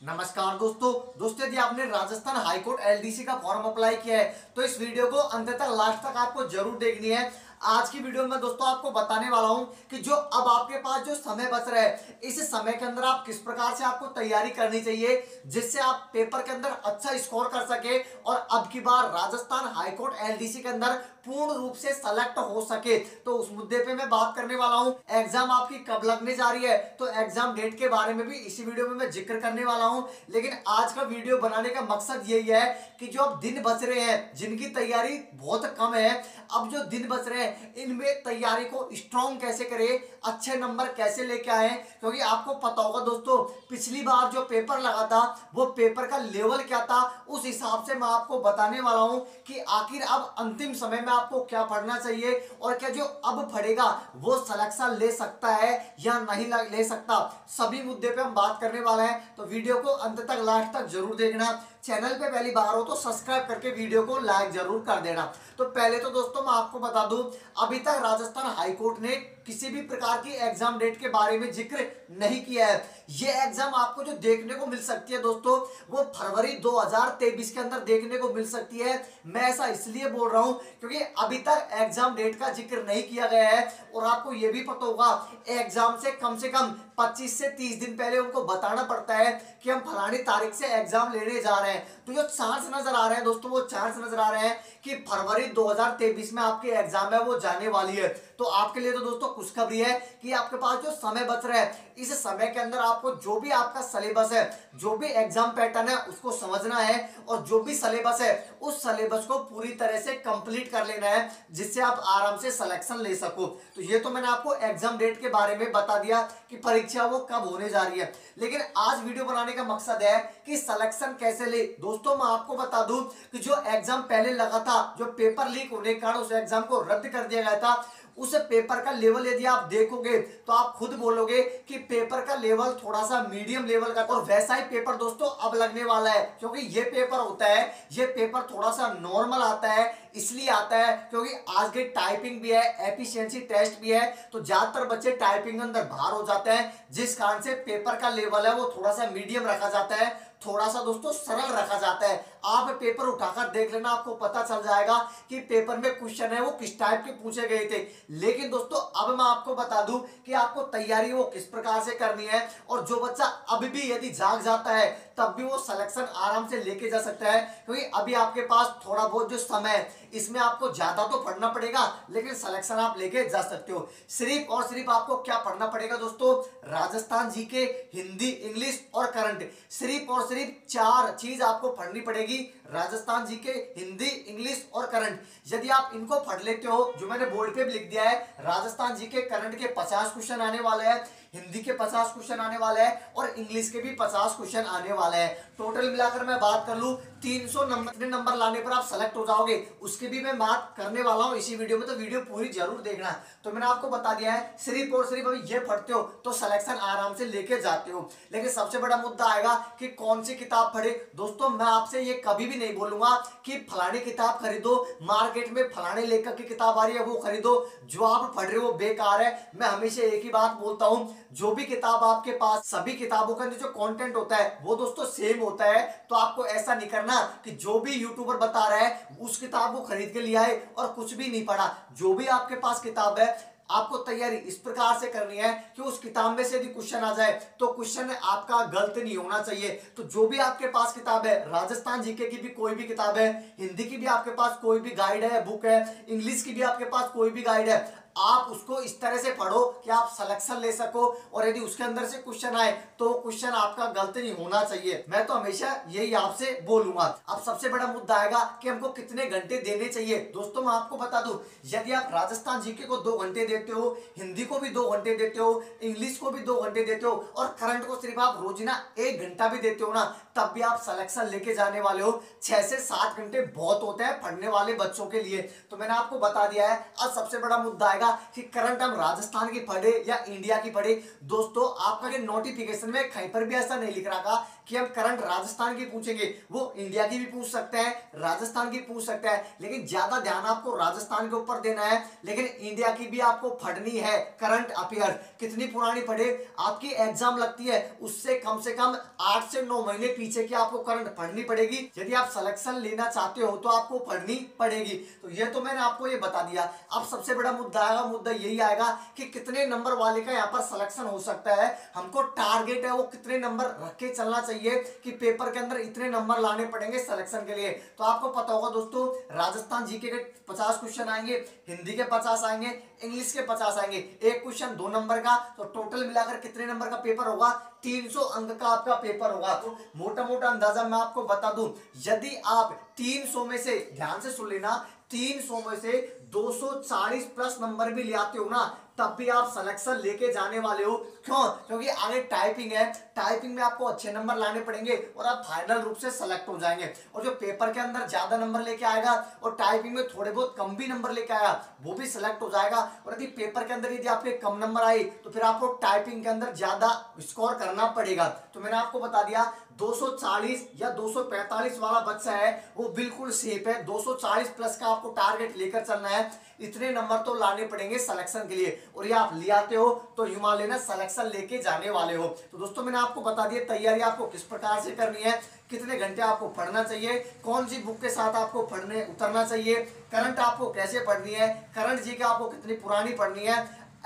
नमस्कार दोस्तों। दोस्तों, यदि आपने राजस्थान हाईकोर्ट एलडीसी का फॉर्म अप्लाई किया है तो इस वीडियो को अंत तक लास्ट तक आपको ज़रूर देखनी है। आज की वीडियो में दोस्तों आपको बताने वाला हूँ कि जो अब आपके पास जो समय बच रहा है, इस समय के अंदर आप किस प्रकार से आपको तैयारी करनी चाहिए, जिससे आप पेपर के अंदर अच्छा स्कोर कर सके और अब की बार राजस्थान हाईकोर्ट एलडीसी के अंदर पूर्ण रूप से सेलेक्ट हो सके। तो उस मुद्दे पे मैं बात करने वाला हूँ। एग्ज़ाम आपकी कब लगने जा रही है? तो एग्ज़ाम डेट के बारे में भी इसी वीडियो में मैं ज़िक्र करने वाला हूँ। लेकिन आज का वीडियो बनाने का मकसद यही है कि जो अब दिन बच रहे हैं, जिनकी तैयारी बहुत कम है, अब जो दिन बच रहे हैं, इनमें तैयारी को स्ट्रॉन्ग कैसे करें, अच्छे नंबर कैसे लेके आए? क्योंकि आपको पता होगा दोस्तों, पिछली बार जो पेपर लगा था, वो पेपर का लेवल क्या था? उस हिसाब से मैं आपको बताने वाला हूँ कि आखिर अब अंतिम समय में आपको क्या पढ़ना चाहिए और क्या जो अब पढ़ेगा वो सलेक्शन ले सकता है या नहीं ले सकता? सभी मुद्दे पे हम बात करने वाले हैं तो वीडियो को अंत तक, लास्ट तक ज़रूर देखना। चैनल पे पहली बार हो तो सब्सक्राइब करके वीडियो को लाइक ज़रूर कर देना। तो पहले तो दोस्तों, मैं आपको बता दूँ, अभी तक राजस्थान हाईकोर्ट ने किसी भी प्रकार की एग्ज़ाम डेट के बारे में ज़िक्र नहीं किया है। ये एग्ज़ाम आपको जो देखने को मिल सकती है दोस्तों, वो फरवरी 2023 के अंदर देखने को मिल सकती है। मैं ऐसा इसलिए बोल रहा हूँ क्योंकि अभी तक एग्ज़ाम डेट का ज़िक्र नहीं किया गया है और आपको ये भी पता होगा एग्ज़ाम से कम से कम 25 से 30 दिन पहले उनको बताना पड़ता है कि हम फलानी तारीख से एग्ज़ाम लेने जा रहे हैं। तो जो चांस नज़र आ रहे हैं दोस्तों, वो चांस नज़र आ रहे हैं कि फरवरी 2023 में आपके एग्ज़ाम है, वो जाने वाली है। तो आपके लिए तो दोस्तों खुशखबरी है कि आपके पास जो समय बच रहा है, इस समय के अंदर आपको जो भी आपका सिलेबस है, जो भी एग्ज़ाम पैटर्न है, उसको समझना है और जो भी सिलेबस है, उस सिलेबस को पूरी तरह से कंप्लीट कर लेना है, जिससे आप आराम से सिलेक्शन ले सको। तो ये तो मैंने आपको एग्ज़ाम डेट के बारे में बता दिया कि परीक्षा वो कब होने जा रही है। लेकिन आज वीडियो बनाने का मकसद है कि सिलेक्शन कैसे ले। दोस्तों, मैं आपको बता दूँ कि जो एग्ज़ाम पहले लगा था, जो पेपर लीक होने के कारण उस एग्ज़ाम को रद्द कर दिया गया था उस पेपर का लेवल यदि आप देखोगे तो आप खुद बोलोगे कि पेपर का लेवल थोड़ा सा मीडियम लेवल का और वैसा ही पेपर दोस्तों अब लगने वाला है, क्योंकि ये पेपर होता है, ये पेपर थोड़ा सा नॉर्मल आता है, इसलिए आता है क्योंकि आज के टाइपिंग भी है एफिशिएंसी टेस्ट भी है तो ज़्यादातर बच्चे टाइपिंग के अंदर बाहर हो जाते हैं, जिस कारण से पेपर का लेवल है वो थोड़ा सा मीडियम रखा जाता है। थोड़ा सा दोस्तों सरल रखा जाता है। आप पेपर उठाकर देख लेना, आपको पता चल जाएगा कि पेपर में क्वेश्चन है, वो किस टाइप के पूछे गए थे। लेकिन दोस्तों, अब मैं आपको बता दूँ कि आपको तैयारी वो किस प्रकार से करनी है और जो बच्चा अभी भी यदि जाग जाता है, तब भी वो सिलेक्शन आराम से लेके जा सकता है, क्योंकि अभी आपके पास थोड़ा बहुत जो समय है, इसमें आपको ज़्यादा तो पढ़ना पड़ेगा, लेकिन सिलेक्शन आप लेके जा सकते हो। सिर्फ़ और सिर्फ़ आपको क्या पढ़ना पड़ेगा दोस्तों? राजस्थान जी के हिंदी, इंग्लिश और करंट सिर्फ़ और सिर्फ़ चार चीज़ आपको पढ़नी पड़ेगी। राजस्थान जी के हिंदी, इंग्लिश और करंट। यदि आप इनको पढ़ लेते हो, जो मैंने बोर्ड पे लिख दिया है, राजस्थान जी के करंट के पचास क्वेश्चन आने वाले हैं, हिंदी के पचास क्वेश्चन आने वाले हैं, और इंग्लिश के भी पचास क्वेश्चन आने वाले हैं। टोटल मिलाकर मैं बात कर लू 300 नंबर नंबर लाने पर आप सेलेक्ट हो जाओगे। उसके भी मैं बात करने वाला हूँ इसी वीडियो में तो वीडियो पूरी ज़रूर देखना। तो मैंने आपको बता दिया है, सिर्फ़ और सिर्फ़ अभी ये पढ़ते हो तो सिलेक्शन आराम से लेके जाते हो। लेकिन सबसे बड़ा मुद्दा आएगा कि कौन सी किताब पढ़े। दोस्तों, मैं आपसे ये कभी भी नहीं बोलूँगा कि फलानी किताब खरीदो, मार्केट में फलाने लेखक की किताब आ रही है, वो खरीदो। जो आप पढ़ रहे हो बेकार है। मैं हमेशा एक ही बात बोलता हूँ, जो भी किताब आपके पास, सभी किताबों के जो कंटेंट होता है, वो दोस्तों सेम होता है। तो आपको ऐसा नहीं करना कि जो भी यूट्यूबर बता रहा है, उस किताब को खरीद के लिया है और कुछ भी नहीं पढ़ा। जो भी आपके पास किताब है आपको तैयारी इस प्रकार से करनी है कि उस किताब में से यदि क्वेश्चन आ जाए तो क्वेश्चन आपका गलत नहीं होना चाहिए। तो जो भी आपके पास किताब है, राजस्थान जीके की भी कोई भी किताब है, हिंदी की भी आपके पास कोई भी गाइड है बुक है इंग्लिश की भी आपके पास कोई भी गाइड है आप उसको इस तरह से पढ़ो कि आप सिलेक्शन ले सको और यदि उसके अंदर से क्वेश्चन आए तो क्वेश्चन आपका गलत नहीं होना चाहिए। मैं तो हमेशा यही आपसे बोलूँगा। अब सबसे बड़ा मुद्दा आएगा कि हमको कितने घंटे देने चाहिए। दोस्तों, मैं आपको बता दूँ, यदि आप राजस्थान जीके को दो घंटे देते हो, हिंदी को भी दो घंटे देते हो इंग्लिश को भी दो घंटे देते हो, और करंट को सिर्फ़ आप रोज़ाना एक घंटा भी देते हो ना, तब भी आप सिलेक्शन लेके जाने वाले हो। छह से सात घंटे बहुत होते हैं पढ़ने वाले बच्चों के लिए। तो मैंने आपको बता दिया है अब सबसे बड़ा मुद्दा आएगा कि करंट हम राजस्थान की पढ़े या इंडिया की पढ़े। दोस्तों, आपका नोटिफिकेशन में कहीं पर भी ऐसा नहीं लिख रहा था। कि हम करंट राजस्थान की पूछेंगे, वो इंडिया की भी पूछ सकते हैं, राजस्थान की पूछ सकते हैं, लेकिन ज़्यादा ध्यान आपको राजस्थान के ऊपर देना है, लेकिन इंडिया की भी आपको पढ़नी है, करंट अफेयर। कितनी पुरानी पढ़े आपकी एग्ज़ाम लगती है, उससे कम से कम आठ से नौ महीने पीछे की आपको करंट पढ़नी पड़ेगी। यदि आप सिलेक्शन लेना चाहते हो तो आपको पढ़नी पड़ेगी। तो ये तो मैंने आपको ये बता दिया। अब सबसे बड़ा मुद्दा आएगा, मुद्दा यही आएगा कि कितने नंबर वाले का यहाँ पर सिलेक्शन हो सकता है। हमको टारगेट है, वो कितने नंबर रख के चलना चाहिए। चाहिए कि पेपर के अंदर इतने नंबर लाने पड़ेंगे सिलेक्शन के लिए। तो आपको पता होगा दोस्तों, राजस्थान जीके के पचास क्वेश्चन आएँगे, हिंदी के पचास आएँगे इंग्लिश के पचास आएँगे। एक क्वेश्चन दो नंबर का तो टोटल मिलाकर कितने नंबर का पेपर होगा? 300 अंक का आपका पेपर होगा। तो मोटा मोटा अंदाज़ा मैं आपको बता दूँ, यदि आप 300 में से, ध्यान से सुन लेना 300 में से 240 प्लस नंबर भी ले आते हो ना तब भी आप सिलेक्शन लेके जाने वाले हो। क्यों? क्योंकि आगे टाइपिंग है। टाइपिंग में आपको अच्छे नंबर लाने पड़ेंगे और आप फाइनल रूप से सेलेक्ट हो जाएँगे। और जो पेपर के अंदर ज़्यादा नंबर लेके आएगा और टाइपिंग में थोड़े बहुत कम भी नंबर लेके आया वो भी सिलेक्ट हो जाएगा। और यदि पेपर के अंदर यदि आपके कम नंबर आए तो फिर आपको टाइपिंग के अंदर ज़्यादा स्कोर करना पड़ेगा। तो मैंने आपको बता दिया 240 या 245 वाला बच्चा है, वो बिल्कुल सेफ़ है। 240 प्लस का आपको टारगेट लेकर चलना है। इतने नंबर तो लाने पड़ेंगे सिलेक्शन के लिए। और ये आप ले आते हो तो हिमालय लेना सिलेक्शन लेके जाने वाले हो। तो दोस्तों, मैंने आपको बता दिया तैयारी आपको किस प्रकार से करनी है, कितने घंटे आपको पढ़ना चाहिए, कौन सी बुक के साथ आपको पढ़ने, उतरना चाहिए करंट आपको कैसे पढ़नी है करंट जी का आपको कितनी पुरानी पढ़नी है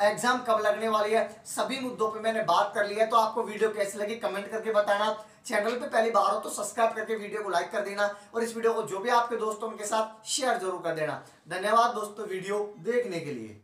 एग्ज़ाम कब लगने वाली है, सभी मुद्दों पे मैंने बात कर ली है तो आपको वीडियो कैसी लगी कमेंट करके बताना। चैनल पे पहली बार हो तो सब्सक्राइब करके वीडियो को लाइक कर देना और इस वीडियो को जो भी आपके दोस्तों के साथ शेयर ज़रूर कर देना। धन्यवाद दोस्तों वीडियो देखने के लिए।